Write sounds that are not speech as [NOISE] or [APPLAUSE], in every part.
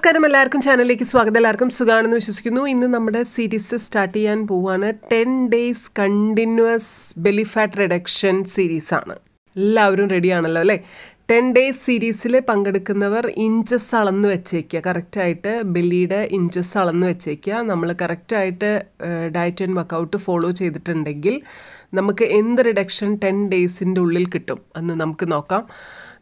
നമസ്കാരം എല്ലാവർക്കും. ചാനലിലേക്ക് സ്വാഗതം. എല്ലാവർക്കും സുഖമാണെന്ന് വിശ്വസിക്കുന്നു. ഇന്ന് നമ്മുടെ സീരീസ് സ്റ്റാർട്ട് ചെയ്യാൻ പോവാണ്. Ten days continuous belly fat reduction സീരീസാണ് എല്ലാവരും റെഡി ആണല്ലോ അല്ലേ? ടെൻ ഡേയ്സ് സീരീസിൽ പങ്കെടുക്കുന്നവർ ഇഞ്ചസ് അളന്ന് വെച്ചേക്കുക. കറക്റ്റായിട്ട് ബെല്ലിയുടെ ഇഞ്ചസ് അളന്ന് വെച്ചേക്കുക. നമ്മൾ കറക്റ്റായിട്ട് ഡയറ്റ് ആൻഡ് വർക്കൗട്ട് ഫോളോ ചെയ്തിട്ടുണ്ടെങ്കിൽ നമുക്ക് എന്ത് റിഡക്ഷൻ ടെൻ ഡേയ്സിന്റെ ഉള്ളിൽ കിട്ടും എന്ന് നമുക്ക് നോക്കാം.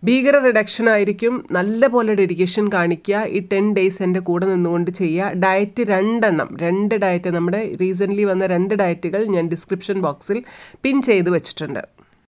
ഭീകര റിഡക്ഷൻ ആയിരിക്കും. നല്ല പോലെ ഡെഡിക്കേഷൻ കാണിക്കുക. ഈ ടെൻ ഡേയ്സ് എന്റെ കൂടെ നിന്നുകൊണ്ട് ചെയ്യുക. ഡയറ്റ് രണ്ടെണ്ണം. രണ്ട് ഡയറ്റ് നമ്മുടെ റീസെന്റ്ലി വന്ന രണ്ട് ഡയറ്റുകൾ ഞാൻ ഡിസ്ക്രിപ്ഷൻ ബോക്സിൽ പിൻ ചെയ്ത് വെച്ചിട്ടുണ്ട്.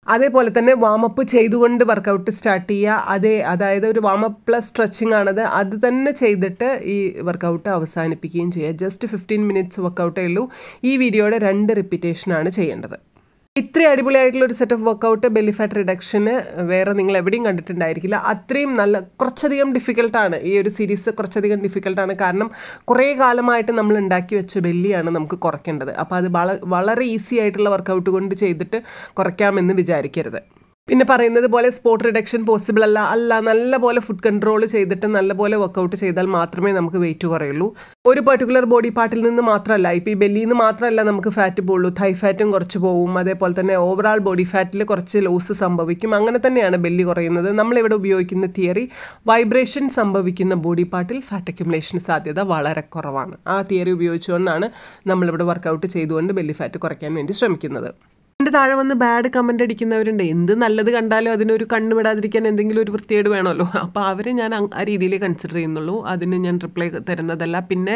അതേപോലെ തന്നെ വാമപ്പ് ചെയ്തുകൊണ്ട് വർക്കൗട്ട് സ്റ്റാർട്ട് ചെയ്യുക. അതേ അതായത് ഒരു വാമപ്പ് പ്ലസ് സ്ട്രെച്ചിങ് ആണത്. അത് തന്നെ ചെയ്തിട്ട് ഈ വർക്കൗട്ട് അവസാനിപ്പിക്കുകയും ചെയ്യുക. ജസ്റ്റ് ഫിഫ്റ്റീൻ മിനിറ്റ്സ് വർക്കൗട്ടേ ഉള്ളൂ. ഈ വീഡിയോയുടെ രണ്ട് റിപ്പീറ്റേഷനാണ് ചെയ്യേണ്ടത്. ഇത്രയും അടിപൊളിയായിട്ടുള്ള ഒരു set of workout belly fat റിഡക്ഷന് വേറെ നിങ്ങൾ എവിടെയും കണ്ടിട്ടുണ്ടായിരിക്കില്ല. അത്രയും നല്ല കുറച്ചധികം ഡിഫിക്കൽട്ടാണ് ഈ ഒരു സീരീസ് കുറച്ചധികം ഡിഫിക്കൽട്ടാണ് കാരണം കുറേ കാലമായിട്ട് നമ്മൾ ഉണ്ടാക്കി വെച്ച ബെല്ലിയാണ് നമുക്ക് കുറയ്ക്കേണ്ടത്. അപ്പോൾ അത് വള വളരെ ഈസി ആയിട്ടുള്ള വർക്കൗട്ട് കൊണ്ട് ചെയ്തിട്ട് കുറയ്ക്കാമെന്ന് വിചാരിക്കരുത്. പിന്നെ പറയുന്നത് പോലെ സ്പോട്ട് റിഡക്ഷൻ പോസിബിൾ അല്ല. അല്ല നല്ല പോലെ ഫുഡ് കൺട്രോൾ ചെയ്തിട്ട് നല്ല പോലെ വർക്കൗട്ട് ചെയ്താൽ മാത്രമേ നമുക്ക് വെയിറ്റ് കുറയുള്ളൂ. ഒരു പെർട്ടിക്കുലർ ബോഡി പാർട്ടിൽ നിന്ന് മാത്രമല്ല ഇപ്പോൾ ഈ ബെല്ലിയിൽ നിന്ന് മാത്രമല്ല നമുക്ക് ഫാറ്റ് പോകുള്ളൂ തൈ ഫാറ്റും കുറച്ച് പോവും. അതേപോലെ തന്നെ ഓവറാൾ ബോഡി ഫാറ്റിൽ കുറച്ച് ലോസ് സംഭവിക്കും. അങ്ങനെ തന്നെയാണ് ബെല്ലി കുറയുന്നത്. നമ്മളിവിടെ ഉപയോഗിക്കുന്ന തിയറി വൈബ്രേഷൻ സംഭവിക്കുന്ന ബോഡി പാർട്ടിൽ ഫാറ്റ് അക്യുമുലേഷൻ സാധ്യത വളരെ കുറവാണ്. ആ തിയറി ഉപയോഗിച്ചുകൊണ്ടാണ് നമ്മളിവിടെ വർക്കൗട്ട് ചെയ്തുകൊണ്ട് ബെല്ലി ഫാറ്റ് കുറയ്ക്കാൻ വേണ്ടി ശ്രമിക്കുന്നത്. എന്റെ താഴെ വന്ന് ബാഡ് കമന്റ് അടിക്കുന്നവരുണ്ട്. എന്ത് നല്ലത് കണ്ടാലും അതിനൊരു കണ്ണ് വിടാതിരിക്കാൻ എന്തെങ്കിലും ഒരു വൃത്തിയേട് വേണമല്ലോ. അപ്പോൾ അവരെ ഞാൻ ആ രീതിയിൽ കൺസിഡർ ചെയ്യുന്നുള്ളൂ. അതിന് ഞാൻ റിപ്ലൈ തരുന്നതല്ല. പിന്നെ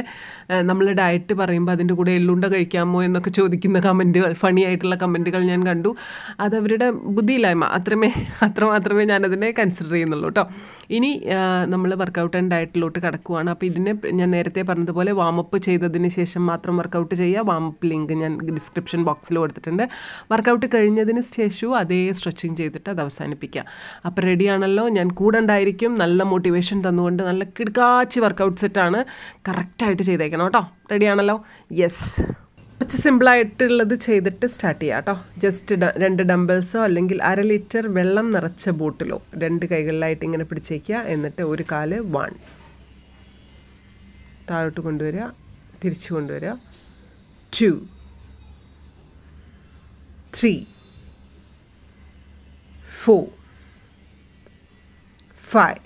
നമ്മൾ ഡയറ്റ് പറയുമ്പോൾ അതിന്റെ കൂടെ എള്ളുണ്ട കഴിക്കാമോ എന്നൊക്കെ ചോദിക്കുന്ന കമന്റുകൾ ഫണി ആയിട്ടുള്ള കമന്റുകൾ ഞാൻ കണ്ടു. അതവരുടെ ബുദ്ധിയില്ലായ്മ. അത്രമേ അത്രമാത്രമേ ഞാനതിനെ കൺസിഡർ ചെയ്യുന്നുള്ളൂ കേട്ടോ ഇനി നമ്മൾ വർക്കൗട്ട് ആൻഡ് ഡയറ്റിലോട്ട് കിടക്കുവാണ്. അപ്പോൾ ഇതിനെ ഞാൻ നേരത്തെ പറഞ്ഞതുപോലെ വാമപ്പ് ചെയ്തതിന് ശേഷം മാത്രം വർക്കൗട്ട് ചെയ്യുക. വാമപ്പ് ലിങ്ക് ഞാൻ ഡിസ്ക്രിപ്ഷൻ ബോക്സിൽ കൊടുത്തിട്ടുണ്ട് വർക്കൗട്ട് കഴിഞ്ഞതിന് ശേഷവും അതേ സ്ട്രെച്ചിങ് ചെയ്തിട്ട് അത് അവസാനിപ്പിക്കുക അപ്പോൾ റെഡിയാണല്ലോ ഞാൻ കൂടെ ഉണ്ടായിരിക്കും. നല്ല മോട്ടിവേഷൻ തന്നുകൊണ്ട് നല്ല കിടക്കാച്ചി വർക്കൗട്ട് സെറ്റാണ് കറക്റ്റായിട്ട് ചെയ്തേക്കണം കേട്ടോ. റെഡിയാണല്ലോ യെസ് കുറച്ച് സിമ്പിളായിട്ടുള്ളത് ചെയ്തിട്ട് സ്റ്റാർട്ട് ചെയ്യാം കേട്ടോ. ജസ്റ്റ് രണ്ട് ഡംബിൾസോ അല്ലെങ്കിൽ അര ലിറ്റർ വെള്ളം നിറച്ച ബോട്ടിലോ രണ്ട് കൈകളിലായിട്ട് ഇങ്ങനെ പിടിച്ചേക്കുക. എന്നിട്ട് ഒരു കാൽ വൺ താഴോട്ട് കൊണ്ടുവരിക. തിരിച്ചു കൊണ്ടുവരിക. Two three four five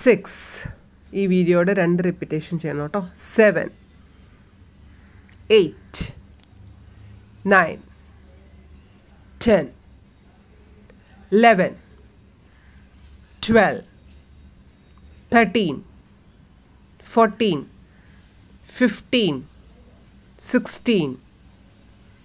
six ഈ വീഡിയോയുടെ രണ്ട് റിപ്പീറ്റേഷൻ ചെയ്യണം കേട്ടോ. Seven eight nine ten eleven twelve thirteen fourteen fifteen sixteen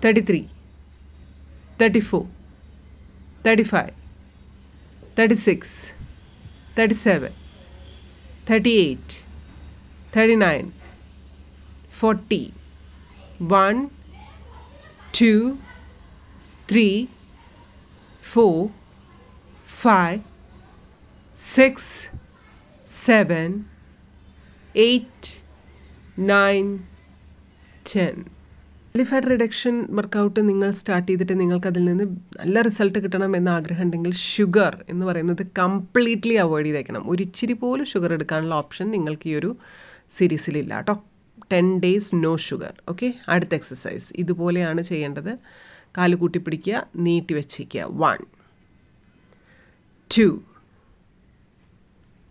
33, 34, 35, 36, 37, 38, 39, 40, 1, 2, 3, 4, 5, 6, 7, 8, 9, 10. Fat reduction workout നിങ്ങൾ സ്റ്റാർട്ട് ചെയ്തിട്ട് നിങ്ങൾക്ക് അതിൽ നിന്ന് നല്ല റിസൾട്ട് കിട്ടണം എന്ന ആഗ്രഹം ഉണ്ടെങ്കിൽ ഷുഗർ എന്ന് പറയുന്നത് കംപ്ലീറ്റ്ലി അവോയ്ഡ് ചെയ്തേക്കണം. ഒരു ഇച്ചിരി പോലും ഷുഗർ എടുക്കാനുള്ള ഓപ്ഷൻ നിങ്ങൾക്ക് ഈ ഒരു സീരീസിലില്ല കേട്ടോ ten days no sugar okay അടുത്ത എക്സസൈസ് ഇതുപോലെയാണ് ചെയ്യേണ്ടത്. കാൽ കൂട്ടി പിടിക്കുക നീട്ടി വെച്ചേക്കുക one two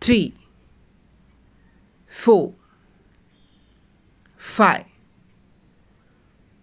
three four five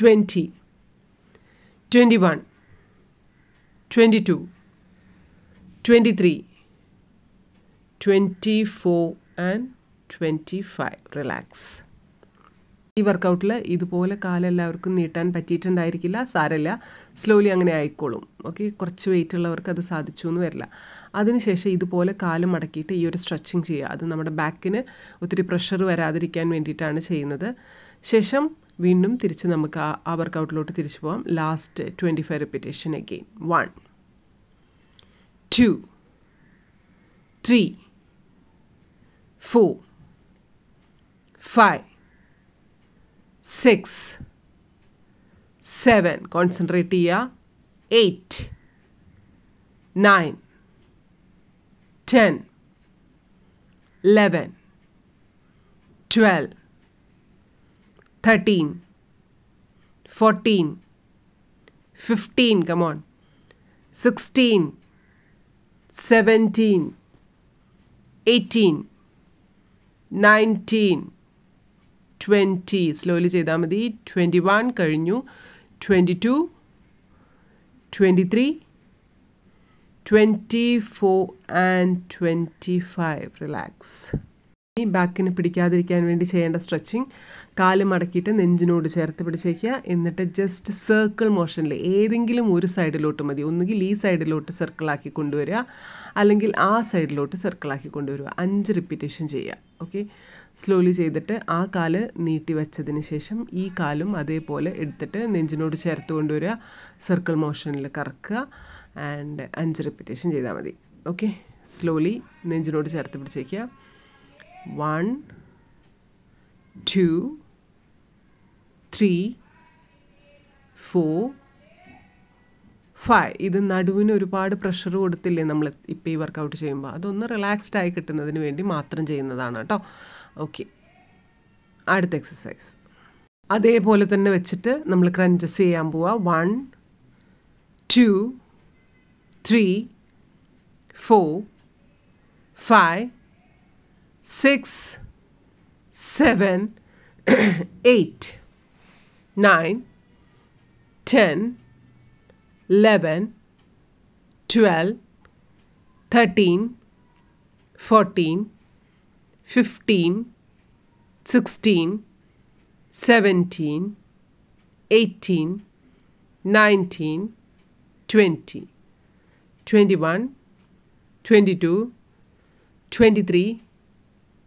20, 21, 22, 23, 24 and twenty five relax ഈ വർക്കൗട്ടിൽ ഇതുപോലെ കാലെല്ലാവർക്കും നീട്ടാൻ പറ്റിയിട്ടുണ്ടായിരിക്കില്ല സാരമില്ല സ്ലോലി അങ്ങനെ ആയിക്കോളും. ഓക്കെ കുറച്ച് വെയിറ്റ് ഉള്ളവർക്ക് അത് സാധിച്ചു എന്ന് വരില്ല. അതിനുശേഷം ഇതുപോലെ കാലം മടക്കിയിട്ട് ഈ ഒരു സ്ട്രെച്ചിങ് ചെയ്യുക. അത് നമ്മുടെ ബാക്കിന് ഒത്തിരി പ്രഷർ വരാതിരിക്കാൻ വേണ്ടിയിട്ടാണ് ചെയ്യുന്നത്. ശേഷം വീണ്ടും തിരിച്ച് നമുക്ക് ആ വർക്കൗട്ടിലോട്ട് തിരിച്ചു പോവാം. Last twenty five repetition again one two three four five six seven concentrate ചെയ്യുക. Eight nine ten eleven twelve thirteen fourteen fifteen come on sixteen seventeen eighteen nineteen twenty slowly ചെയ്താൽ മതി. ട്വന്റി വൺ കഴിഞ്ഞു. Twenty two twenty three twenty four and twenty five relax ഈ ബാക്കിന് പിടിക്കാതിരിക്കാൻ വേണ്ടി ചെയ്യേണ്ട stretching കാൽ മടക്കിയിട്ട് നെഞ്ചിനോട് ചേർത്ത് പിടിച്ചേക്കുക. എന്നിട്ട് ജസ്റ്റ് സർക്കിൾ മോഷനിൽ ഏതെങ്കിലും ഒരു സൈഡിലോട്ട് മതി. ഒന്നുകിൽ ഈ സൈഡിലോട്ട് സർക്കിളാക്കി കൊണ്ടുവരിക. അല്ലെങ്കിൽ ആ സൈഡിലോട്ട് സർക്കിളാക്കി കൊണ്ടുവരിക. അഞ്ച് റിപ്പീറ്റേഷൻ ചെയ്യുക. ഓക്കെ സ്ലോലി ചെയ്തിട്ട് ആ കാൽ നീട്ടി വെച്ചതിന് ശേഷം ഈ കാലും അതേപോലെ എടുത്തിട്ട് നെഞ്ചിനോട് ചേർത്ത് കൊണ്ടുവരിക. സർക്കിൾ മോഷനിൽ കറക്കുക. ആൻഡ് അഞ്ച് റിപ്പീറ്റേഷൻ ചെയ്താൽ മതി. ഓക്കെ സ്ലോലി നെഞ്ചിനോട് ചേർത്ത് പിടിച്ചേക്കുക. One two three four five. ഇത് നടുവിന് ഒരുപാട് പ്രഷർ കൊടുത്തില്ലേ നമ്മൾ ഇപ്പോൾ ഈ വർക്കൗട്ട് ചെയ്യുമ്പോൾ അതൊന്ന് റിലാക്സ്ഡ് ആയി കിട്ടുന്നതിന് വേണ്ടി മാത്രം ചെയ്യുന്നതാണ് കേട്ടോ. ഓക്കെ. അടുത്ത എക്സസൈസ്. അതേപോലെ തന്നെ വെച്ചിട്ട് നമ്മൾ ക്രഞ്ചസ് ചെയ്യാൻ പോവുക one two three four five 6, 7, [CLEARS THROAT] 8, 9, 10, 11, 12, 13, 14, 15, 16, 17, 18, 19, 20, 21, 22, 23,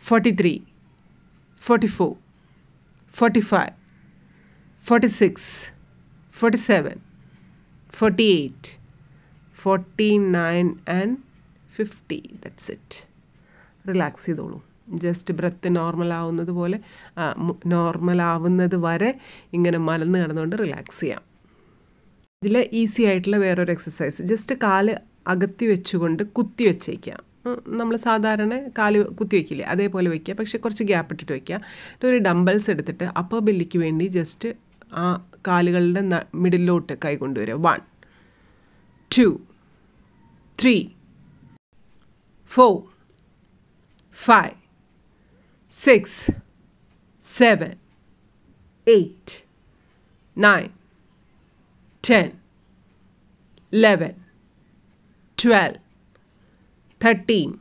two thirty three thirty four thirty five thirty six thirty seven thirty eight thirty nine forty forty one forty two forty three forty four forty five forty six forty seven forty eight forty nine and fifty that's it relax ചെയ്തോളൂ. Just breath normal ആവുന്നത് പോലെ normal ആവുന്നത് വരെ ഇങ്ങനെ മലന്ന് കിടന്നുകൊണ്ട് relax ചെയ്യാം. ഇതിൽ easy ആയിട്ടുള്ള വേറൊരു എക്സസൈസ് ജസ്റ്റ് കാൽ അകത്തി വെച്ചുകൊണ്ട് കുത്തി വെച്ചേക്കാം. നമ്മൾ സാധാരണ കാൽ കുത്തി വയ്ക്കില്ലേ അതേപോലെ വയ്ക്കുക. പക്ഷേ കുറച്ച് ഗ്യാപ്പ് ഇട്ടിട്ട് വയ്ക്കുക. എന്നിട്ട് ഒരു ഡംബൽസ് എടുത്തിട്ട് അപ്പർ ബെല്ലിക്ക് വേണ്ടി ജസ്റ്റ് ആ കാലുകളുടെ മിഡിലോട്ട് കൈ കൊണ്ടുവരിക. One two three four five six seven eight nine ten eleven twelve 13,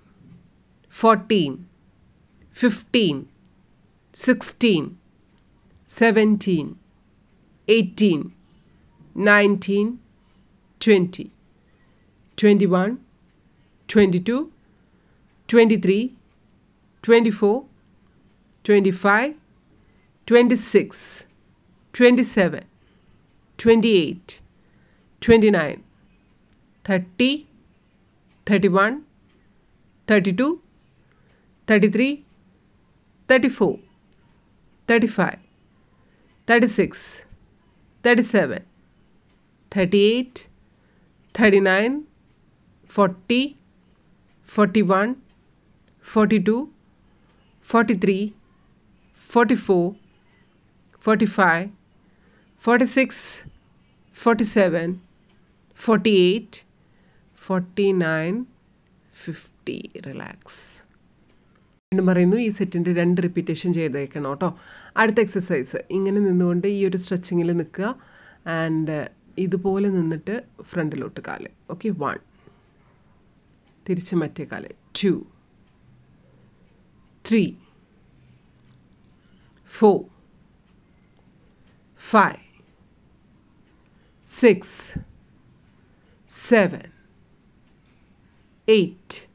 14, 15, 16, 17, 18, 19, 20, 21, 22, 23, 24, 25, 26, 27, 28, 29, 30, 31, 32, 33, 34, 35, 36, 37, 38, 39, 40, 41, 42, 43, 44, 45, 46, 47, 48, 49, 50. ടി റിലാക്സ് വീണ്ടും പറയുന്നു ഈ സെറ്റിന്റെ രണ്ട് റിപ്പീറ്റേഷൻ ചെയ്തേക്കണം കേട്ടോ. അടുത്ത എക്സസൈസ് ഇങ്ങനെ നിന്നുകൊണ്ട് ഈ ഒരു സ്ട്രെച്ചിങ്ങിൽ നിൽക്കുക. ആൻഡ് ഇതുപോലെ നിന്നിട്ട് ഫ്രണ്ടിലോട്ട് കാൽ. ഓക്കെ വൺ തിരിച്ച് മറ്റേ കാൽ. Two three four five six seven eight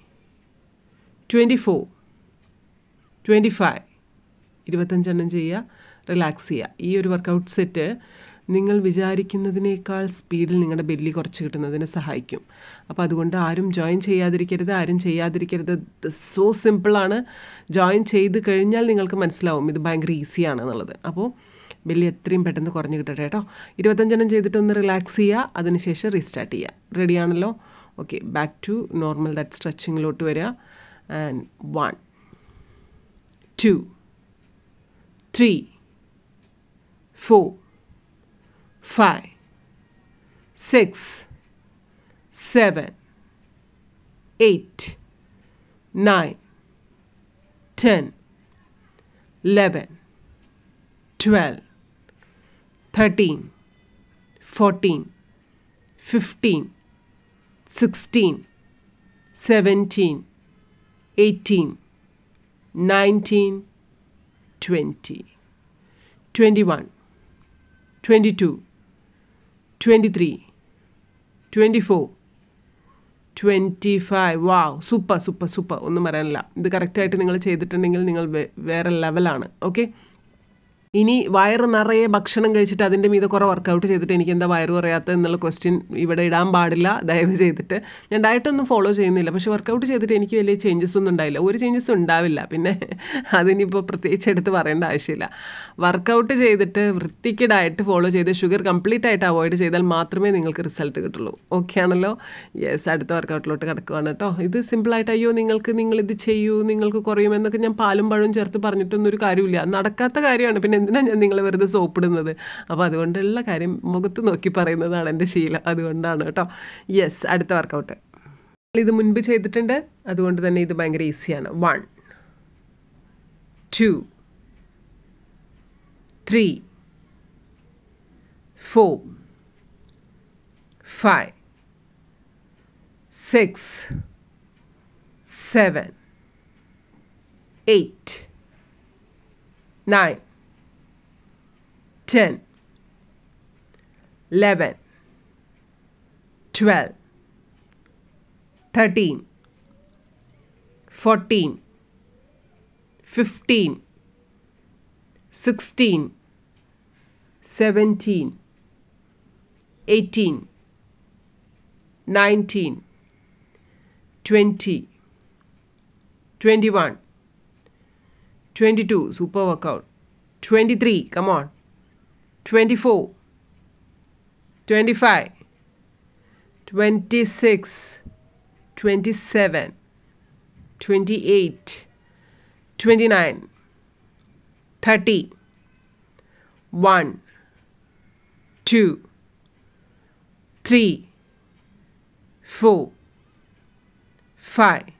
twenty four twenty five ഇരുപത്തഞ്ചെണ്ണം ചെയ്യുക. റിലാക്സ് ചെയ്യുക. ഈ ഒരു വർക്കൗട്ട് സെറ്റ് നിങ്ങൾ വിചാരിക്കുന്നതിനേക്കാൾ സ്പീഡിൽ നിങ്ങളുടെ ബെല്ലി കുറച്ച് കിട്ടുന്നതിന് സഹായിക്കും. അപ്പോൾ അതുകൊണ്ട് ആരും ജോയിൻ ചെയ്യാതിരിക്കരുത് ആരും ചെയ്യാതിരിക്കരുത്. സോ സിമ്പിളാണ് ജോയിൻ ചെയ്ത് കഴിഞ്ഞാൽ നിങ്ങൾക്ക് മനസ്സിലാവും ഇത് ഭയങ്കര ഈസിയാണ് എന്നുള്ളത്. അപ്പോൾ ബെല്ലി എത്രയും പെട്ടെന്ന് കുറഞ്ഞ് കിട്ടട്ടെ കേട്ടോ. ഇരുപത്തഞ്ചെണ്ണം ചെയ്തിട്ടൊന്ന് റിലാക്സ് ചെയ്യുക. അതിനുശേഷം റീസ്റ്റാർട്ട് ചെയ്യുക. റെഡിയാണല്ലോ okay back to normal that സ്ട്രെച്ചിങ്ങിലോട്ട് വരിക. and one, two, three, four, five, six, seven, eight, nine, ten, eleven, twelve, thirteen, fourteen, fifteen, sixteen, seventeen. 18, 19, 20, 21, 22, 23, 24, 25 wow super super super ഒന്നും പറയാനില്ല. ഇത് കറക്റ്റായിട്ട് നിങ്ങൾ ചെയ്തിട്ടുണ്ടെങ്കിൽ നിങ്ങൾ വേറെ ലെവലാണ് ഓക്കെ ഇനി വയറ് നിറയെ ഭക്ഷണം കഴിച്ചിട്ട് അതിന്റെ മീതെ കുറേ വർക്കൗട്ട് ചെയ്തിട്ട് എനിക്ക് എന്താ വയറ് കുറയാത്ത എന്നുള്ള ക്വസ്റ്റ്യൻ ഇവിടെ ഇടാൻ പാടില്ല. ദയവ് ചെയ്തിട്ട്. ഞാൻ ഡയറ്റൊന്നും ഫോളോ ചെയ്യുന്നില്ല. പക്ഷേ വർക്കൗട്ട് ചെയ്തിട്ട് എനിക്ക് വലിയ ചേഞ്ചസ് ഒന്നും ഉണ്ടായില്ല. ഒരു ചേഞ്ചസും ഉണ്ടാവില്ല. പിന്നെ അതിനിപ്പോൾ പ്രത്യേകിച്ച് എടുത്ത് പറയേണ്ട ആവശ്യമില്ല. വർക്കൗട്ട് ചെയ്തിട്ട് വൃത്തിക്ക് ഡയറ്റ് ഫോളോ ചെയ്ത് ഷുഗർ കംപ്ലീറ്റ് ആയിട്ട് അവോയ്ഡ് ചെയ്താൽ മാത്രമേ നിങ്ങൾക്ക് റിസൾട്ട് കിട്ടുള്ളൂ. ഓക്കെ ആണല്ലോ? യെസ് അടുത്ത വർക്കൗട്ടിലോട്ട് കിടക്കുവാണ് കേട്ടോ. ഇത് സിമ്പിളായിട്ട് അയ്യോ നിങ്ങൾക്ക് നിങ്ങൾ ഇത് ചെയ്യൂ നിങ്ങൾക്ക് കുറയുമെന്നൊക്കെ ഞാൻ പാലും പഴവും ചേർത്ത് പറഞ്ഞിട്ടൊന്നും ഒരു കാര്യമില്ല. നടക്കാത്ത കാര്യമാണ്. പിന്നെ എന്തിനാണ് ഞാൻ നിങ്ങളെ വെറുതെ സോപ്പിടുന്നത്? അപ്പോൾ അതുകൊണ്ടുള്ള കാര്യം മുഖത്ത് നോക്കി പറയുന്നതാണ് എന്റെ ശീലം. അതുകൊണ്ടാണ് കേട്ടോ. യെസ് അടുത്ത വർക്കൗട്ട് ഇത് മുൻപ് ചെയ്തിട്ടുണ്ട്. അതുകൊണ്ട് തന്നെ ഇത് ഭയങ്കര ഈസിയാണ് one two three four five six seven eight nine 10, 11, 12, 13, 14, 15, 16, 17, 18, 19, 20, 21, 22, super workout, 23, come on. 24, 25, 26, 27, 28, 29, 30, 1, 2, 3, 4, 5,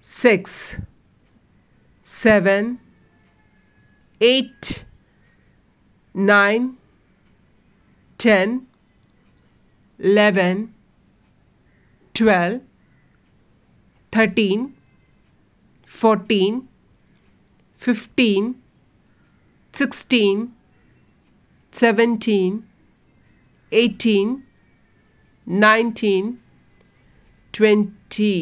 6, 7, 8, 9, 10, 11, 12, 13, fourteen fifteen sixteen seventeen eighteen nineteen twenty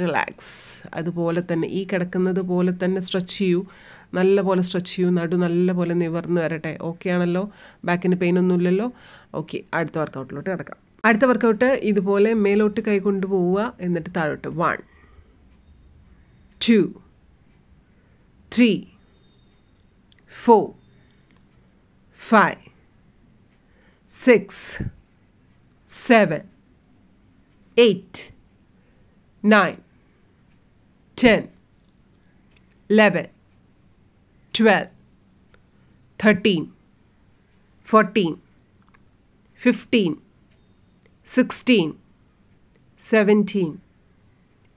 relax അതുപോലെ തന്നെ ഈ കിടക്കുന്നത് പോലെ തന്നെ സ്ട്രെച്ച് ചെയ്യൂ. നല്ലപോലെ സ്ട്രെച്ച് ചെയ്യൂ നടു നല്ലപോലെ നിവർന്ന് വരട്ടെ. ഓക്കെ ആണല്ലോ? ബാക്കിന് പെയിൻ ഒന്നും ഇല്ലല്ലോ? ഓക്കെ അടുത്ത വർക്കൗട്ടിലോട്ട് കിടക്കാം. അടുത്ത വർക്കൗട്ട് ഇതുപോലെ മേലോട്ട് കൈ കൊണ്ടുപോവുക എന്നിട്ട് താഴോട്ട്. One two three four five six seven eight nine ten eleven 12, 13, 14, 15, 16, 17,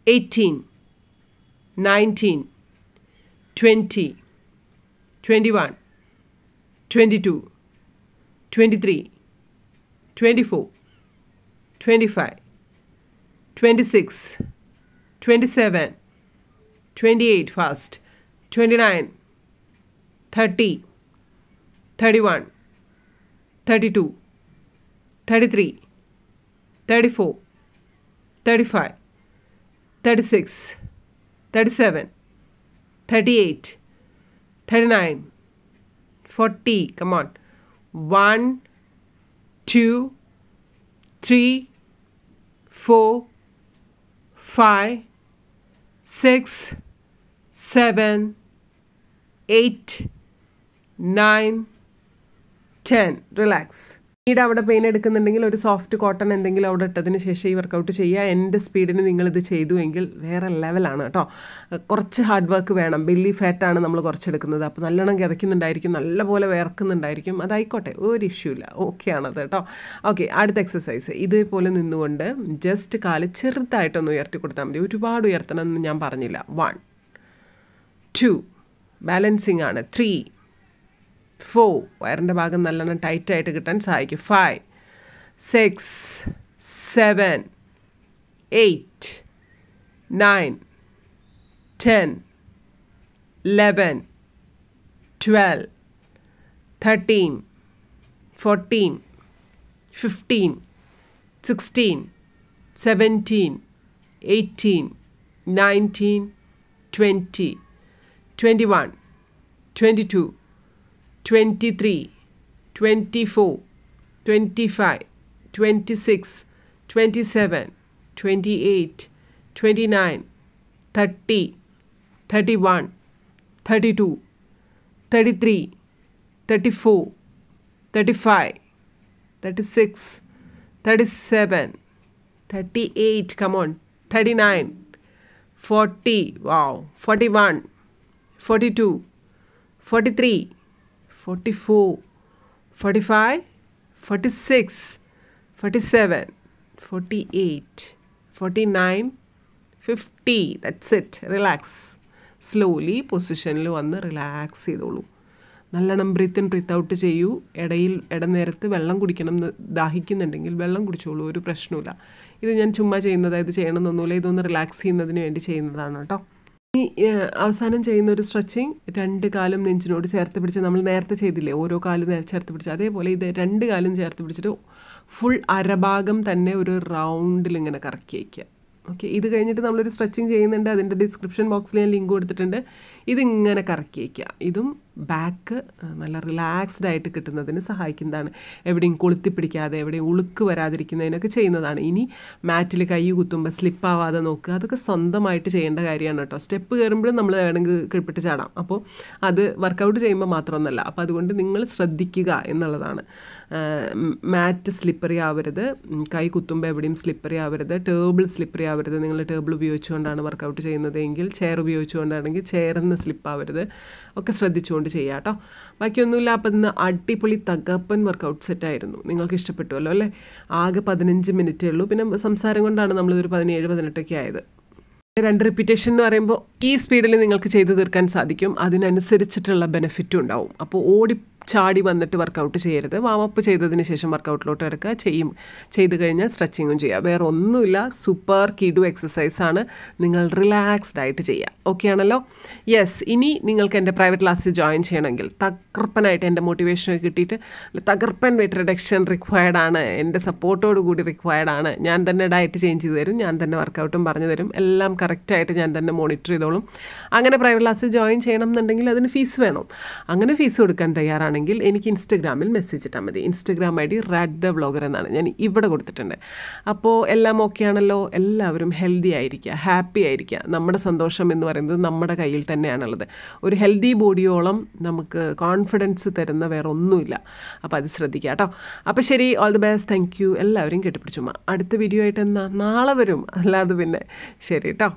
18, 19, 20, 21, 22, 23, 24, 25, 26, 27, 28 fast, 29, 30, 31, 32, 33, 34, 35, 36, 37, 38, 39, 40. Come on. 1, 2, 3, 4, 5, 6, 7, 8, nine ten relax പിന്നീട് അവിടെ പെയിൻ എടുക്കുന്നുണ്ടെങ്കിൽ ഒരു സോഫ്റ്റ് കോട്ടൺ എന്തെങ്കിലും അവിടെ ഇട്ടതിന് ശേഷം ഈ വർക്കൗട്ട് ചെയ്യുക. എന്റെ സ്പീഡിന് നിങ്ങളിത് ചെയ്തുവെങ്കിൽ വേറെ ലെവലാണ് കേട്ടോ. കുറച്ച് ഹാർഡ് വർക്ക് വേണം. ബില്ലി ഫാറ്റാണ് നമ്മൾ കുറച്ചെടുക്കുന്നത്. അപ്പോൾ നല്ലോണം കിതയ്ക്കുന്നുണ്ടായിരിക്കും നല്ലപോലെ വേർക്കുന്നുണ്ടായിരിക്കും. അതായിക്കോട്ടെ ഒരു ഇഷ്യൂ ഇല്ല. ഓക്കെ ആണത് കേട്ടോ. ഓക്കെ അടുത്ത എക്സസൈസ് ഇതേപോലെ നിന്നുകൊണ്ട് ജസ്റ്റ് കാൽ ചെറുതായിട്ടൊന്ന് ഉയർത്തി കൊടുത്താൽ മതി. ഒരുപാട് ഉയർത്തണമെന്ന് ഞാൻ പറഞ്ഞില്ല. വൺ ടു ബാലൻസിങ് ആണ്. ത്രീ ഫോർ വയറിന്റെ ഭാഗം നല്ലോണം ടൈറ്റായിട്ട് കിട്ടാൻ സഹായിക്കും. Five six seven eight nine ten eleven twelve thirteen fourteen fifteen sixteen seventeen eighteen nineteen twenty twenty one twenty two 23, 24, 25, 26, 27, 28, 29, 30, 31, 32, 33, 34, 35, 36, 37, 38, come on, 39, 40, wow, 41, 42, 43, 44, 45, 46, 47, 48, 49, 50. That's it. Relax. Slowly പൊസിഷനിൽ വന്ന് relax ചെയ്തോളൂ. നല്ലോണം ബ്രീത്ത് ഇൻ ബ്രീത്ത് ഔട്ട് ചെയ്യൂ. ഇടയിൽ ഇടനേരത്ത് വെള്ളം കുടിക്കണം ദാഹിക്കുന്നുണ്ടെങ്കിൽ വെള്ളം കുടിച്ചോളൂ. ഒരു പ്രശ്നമില്ല ഇത് ഞാൻ ചുമ്മാ ചെയ്യുന്നത്. ഇത് ചെയ്യണമെന്നൊന്നുമില്ല ഇതൊന്ന് റിലാക്സ് ചെയ്യുന്നതിന് വേണ്ടി ചെയ്യുന്നതാണ് കേട്ടോ. ഇനി അവസാനം ചെയ്യുന്ന ഒരു സ്ട്രെച്ചിങ് രണ്ട് കാലും നെഞ്ചിനോട് ചേർത്ത് പിടിച്ച് നമ്മൾ നേരത്തെ ചെയ്തില്ലേ? ഓരോ കാലും ചേർത്ത് പിടിച്ച്. അതേപോലെ ഇത് രണ്ട് കാലും ചേർത്ത് പിടിച്ചിട്ട് ഫുൾ അരഭാഗം തന്നെ ഒരു റൗണ്ടിൽ ഇങ്ങനെ കറക്കി വയ്ക്കുക. ഓക്കെ ഇത് കഴിഞ്ഞിട്ട് നമ്മളൊരു സ്ട്രെച്ചിങ് ചെയ്യുന്നുണ്ട്. അതിന്റെ ഡിസ്ക്രിപ്ഷൻ ബോക്സിൽ ഞാൻ ലിങ്ക് കൊടുത്തിട്ടുണ്ട്. ഇതിങ്ങനെ കറക്കി വയ്ക്കുക ഇതും ബാക്ക് നല്ല റിലാക്സ്ഡ് ആയിട്ട് കിട്ടുന്നതിന് സഹായിക്കുന്നതാണ്. എവിടെയും കൊളുത്തി പിടിക്കാതെ എവിടെയും ഉളുക്ക് വരാതിരിക്കുന്നതിനൊക്കെ ചെയ്യുന്നതാണ്. ഇനി മാറ്റിൽ കൈ കുത്തുമ്പോൾ സ്ലിപ്പാവാതെ നോക്കുക. അതൊക്കെ സ്വന്തമായിട്ട് ചെയ്യേണ്ട കാര്യമാണ് കേട്ടോ. സ്റ്റെപ്പ് കയറുമ്പോഴും നമ്മൾ വേണമെങ്കിൽ കിഴപ്പിട്ട് ചാടാം. അപ്പോൾ അത് വർക്കൗട്ട് ചെയ്യുമ്പോൾ മാത്രമൊന്നുമല്ല അപ്പോൾ അതുകൊണ്ട് നിങ്ങൾ ശ്രദ്ധിക്കുക എന്നുള്ളതാണ്. മാറ്റ് സ്ലിപ്പറി ആവരുത്. കൈ കുത്തുമ്പോൾ എവിടെയും സ്ലിപ്പറി ആവരുത്. ടേബിൾ സ്ലിപ്പറി ആവരുത്. നിങ്ങൾ ടേബിൾ ഉപയോഗിച്ചുകൊണ്ടാണ് വർക്കൗട്ട് ചെയ്യുന്നതെങ്കിൽ ചെയർ ഉപയോഗിച്ചുകൊണ്ടാണെങ്കിൽ ചെയറിൽ നിന്ന് സ്ലിപ്പ് ആവരുത്. ഒക്കെ ശ്രദ്ധിച്ചുകൊണ്ട് ചെയ്യുക കേട്ടോ. ബാക്കിയൊന്നുമില്ല. അപ്പം ഇന്ന് അടിപൊളി തകപ്പൻ വർക്കൗട്ട് സെറ്റായിരുന്നു നിങ്ങൾക്ക് ഇഷ്ടപ്പെട്ടുവല്ലോ അല്ലേ? ആകെ പതിനഞ്ച് മിനിറ്റേ ഉള്ളൂ. പിന്നെ സംസാരം കൊണ്ടാണ് നമ്മളിതൊരു പതിനേഴ് പതിനെട്ടൊക്കെ ആയത്. രണ്ട് റിപ്പീറ്റേഷൻ എന്ന് പറയുമ്പോൾ ഈ സ്പീഡിൽ നിങ്ങൾക്ക് ചെയ്തു തീർക്കാൻ സാധിക്കും. അതിനനുസരിച്ചിട്ടുള്ള ബെനിഫിറ്റും ഉണ്ടാവും. അപ്പോൾ ഓടി ചാടി വന്നിട്ട് വർക്കൗട്ട് ചെയ്യരുത്. വാമപ്പ് ചെയ്തതിന് ശേഷം വർക്കൗട്ടിലോട്ട് എടുക്കുക ചെയ്യും. ചെയ്ത് കഴിഞ്ഞാൽ സ്ട്രെച്ചിങ്ങും ചെയ്യുക. വേറെ ഒന്നുമില്ല. സൂപ്പർ കിഡു എക്സസൈസ് ആണ്. നിങ്ങൾ റിലാക്സ്ഡ് ആയിട്ട് ചെയ്യുക. ഓക്കെ ആണല്ലോ? യെസ് ഇനി നിങ്ങൾക്ക് എന്റെ പ്രൈവറ്റ് ക്ലാസ്സിൽ ജോയിൻ ചെയ്യണമെങ്കിൽ തകർപ്പനായിട്ട് എന്റെ മോട്ടിവേഷൻ കിട്ടിയിട്ട് തകർപ്പൻ വെയിറ്റ് റിഡക്ഷൻ റിക്വയർഡ് ആണ്. എന്റെ സപ്പോർട്ടോട് കൂടി റിക്വയർഡ് ആണ്. ഞാൻ തന്നെ ഡയറ്റ് ചേഞ്ച് ചെയ്ത് തരും. ഞാൻ തന്നെ വർക്കൗട്ടും പറഞ്ഞു തരും. എല്ലാം കറക്റ്റായിട്ട് ഞാൻ തന്നെ മോണിറ്റർ ചെയ്തോളും. അങ്ങനെ പ്രൈവറ്റ് ക്ലാസ്സിൽ ജോയിൻ ചെയ്യണം എന്നുണ്ടെങ്കിൽ അതിന് ഫീസ് വേണം. അങ്ങനെ ഫീസ് കൊടുക്കാൻ തയ്യാറാണെങ്കിൽ എനിക്ക് ഇൻസ്റ്റഗ്രാമിൽ മെസ്സേജ് ഇട്ടാൽ മതി. Instagram I D rad the blogger എന്നാണ് ഞാൻ ഇവിടെ കൊടുത്തിട്ടുണ്ട്. അപ്പോൾ എല്ലാം ഓക്കെ ആണല്ലോ? എല്ലാവരും ഹെൽത്തി ആയിരിക്കുക ഹാപ്പി ആയിരിക്കുക നമ്മുടെ സന്തോഷം എന്ന് പറയുന്നത് നമ്മുടെ കയ്യിൽ തന്നെയാണുള്ളത്. ഒരു ഹെൽത്തി ബോഡിയോളം നമുക്ക് കോൺഫിഡൻസ് തരുന്ന വേറെ ഒന്നുമില്ല അപ്പോൾ അത് ശ്രദ്ധിക്കുക കേട്ടോ. അപ്പോൾ ശരി all the best thank you എല്ലാവരും കെട്ടിപ്പിടിച്ചുമ്മ അടുത്ത വീഡിയോ ആയിട്ട് എന്നാ? നാളെ വരും. അല്ലാതെ പിന്നെ ശരി കേട്ടോ.